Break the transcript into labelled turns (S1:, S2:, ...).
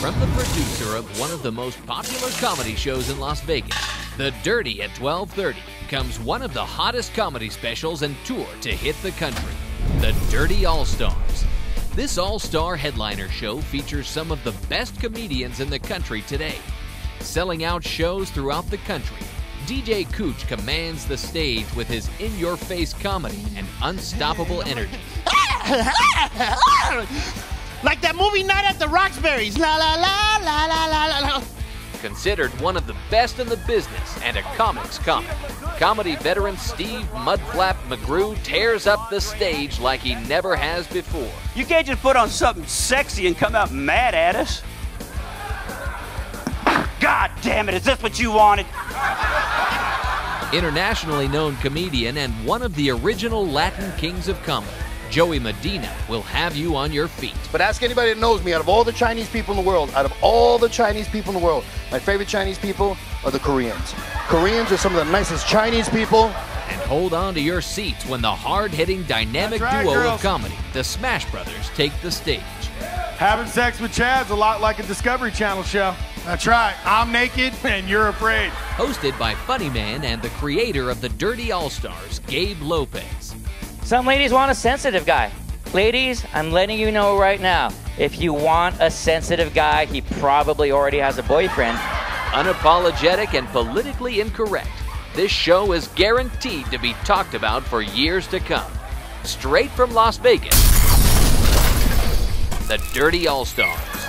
S1: From the producer of one of the most popular comedy shows in Las Vegas, The Dirty at 1230, comes one of the hottest comedy specials and tour to hit the country, The Dirty All-Stars. This all-star headliner show features some of the best comedians in the country today. Selling out shows throughout the country, DJ Cooch commands the stage with his in-your-face comedy and unstoppable energy.
S2: like that movie Night at the Roxbury's. La la la la la la la.
S1: Considered one of the best in the business and a comics comic, comedy veteran Steve Mudflap McGrew tears up the stage like he never has before.
S3: You can't just put on something sexy and come out mad at us. God damn it, is this what you wanted?
S1: Internationally known comedian and one of the original Latin kings of comedy. Joey Medina will have you on your feet.
S4: But ask anybody that knows me, out of all the Chinese people in the world, out of all the Chinese people in the world, my favorite Chinese people are the Koreans. Koreans are some of the nicest Chinese people.
S1: And hold on to your seats when the hard hitting dynamic
S5: right,
S1: duo
S5: girls.
S1: of comedy, the Smash Brothers, take the stage.
S5: Having sex with Chad's a lot like a Discovery Channel show. That's right. I'm naked and you're afraid.
S1: Hosted by Funny Man and the creator of the Dirty All Stars, Gabe Lopez.
S6: Some ladies want a sensitive guy. Ladies, I'm letting you know right now. If you want a sensitive guy, he probably already has a boyfriend.
S1: Unapologetic and politically incorrect, this show is guaranteed to be talked about for years to come. Straight from Las Vegas, the Dirty All Stars.